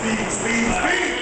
speed, speed, speed.